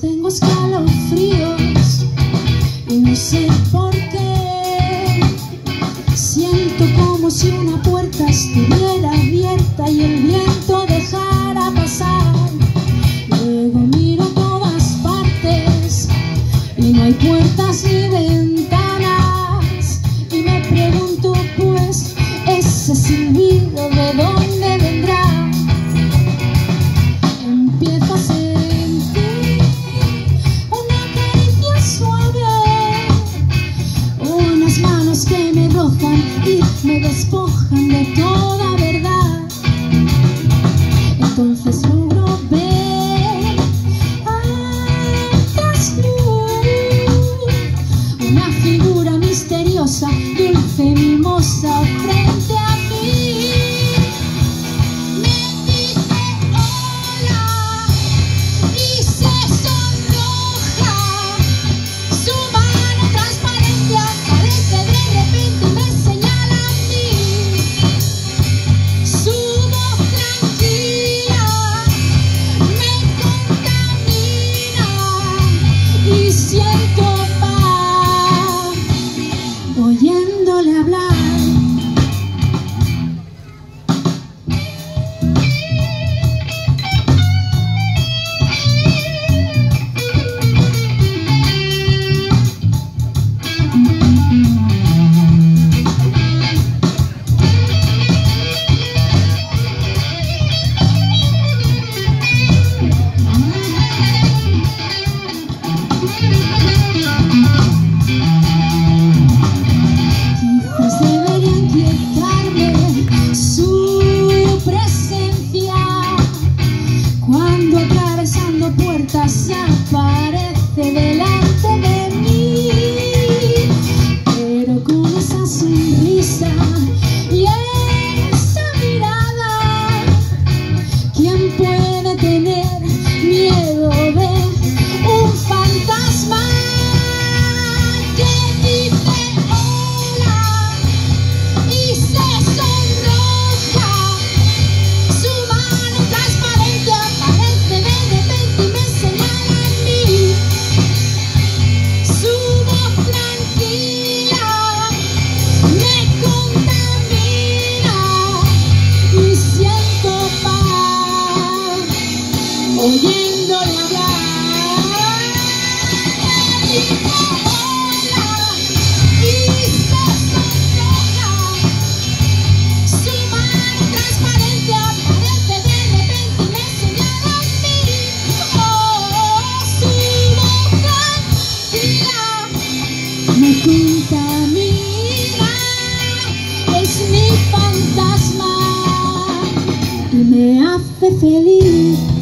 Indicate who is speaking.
Speaker 1: tengo escalofríos y no sé por qué. Siento como si una puerta estuviera. y me despojan de toda verdad. Entonces logro ver atrás una figura misteriosa, dulce, mimosa, frente queriéndole hablar. Oyéndole hablar, feliz cojola, y se sonroja. Su mano transparente aparece de repente y me enseñará a mí. Oh, su boca tranquila, me junta a. Es mi fantasma y me hace feliz.